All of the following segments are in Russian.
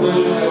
Hoje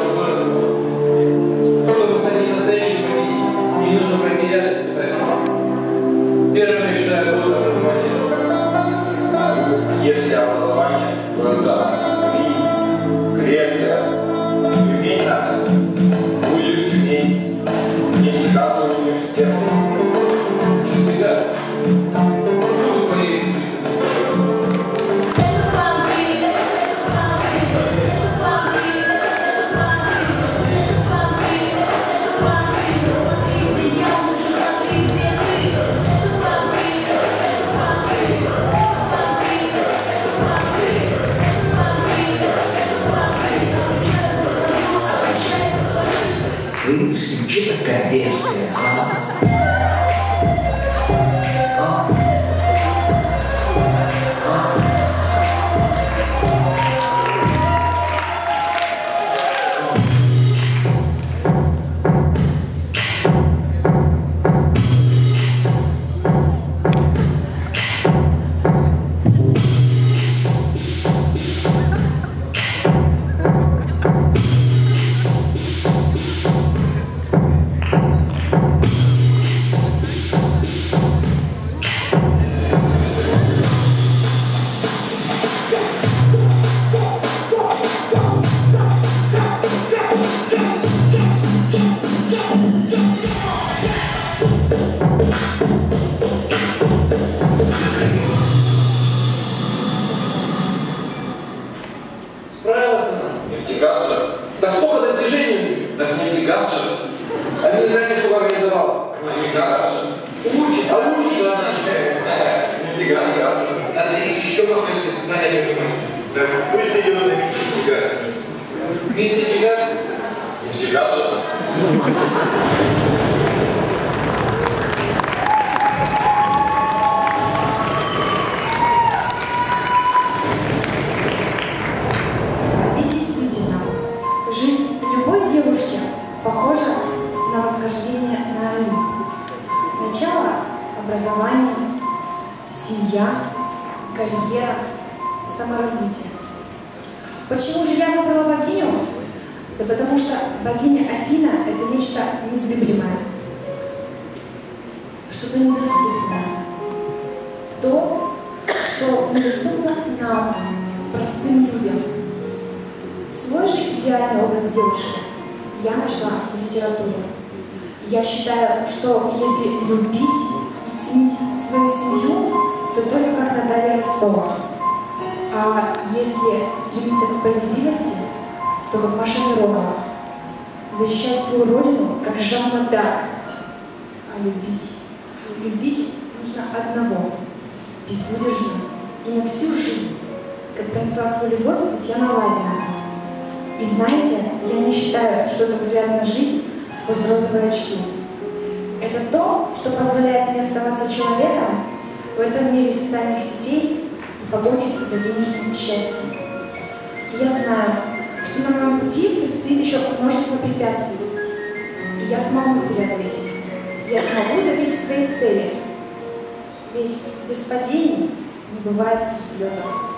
Надо еще какое-нибудь испытание принимать. Да пусть идет на. Мисс Нефтегаз, Нефтегаз же. Ведь действительно, жизнь любой девушки похожа на восхождение на Олимп. Сначала образование, семья, карьера, саморазвитие. Почему же я выбрала богиню? Да потому что богиня Афина – это нечто незыблемое, что-то недоступное. То, что недоступно нам, простым людям. Свой же идеальный образ девушки я нашла в литературе. Я считаю, что если любить Ростова. А если стремиться к справедливости, то как Маша Миронова. Защищать свою родину, как Жанна Дарк. А любить? Любить нужно одного, безудержно и на всю жизнь, как пронесла свою любовь Татьяна Лавина. И знаете, я не считаю, что это взгляд на жизнь сквозь розовые очки. Это то, что позволяет мне оставаться человеком в этом мире социальных сетей и погони за денежным счастьем. И я знаю, что на моем пути предстоит еще множество препятствий. И я смогу преодолеть. Я смогу добиться своей цели. Ведь без падений не бывает взлетов.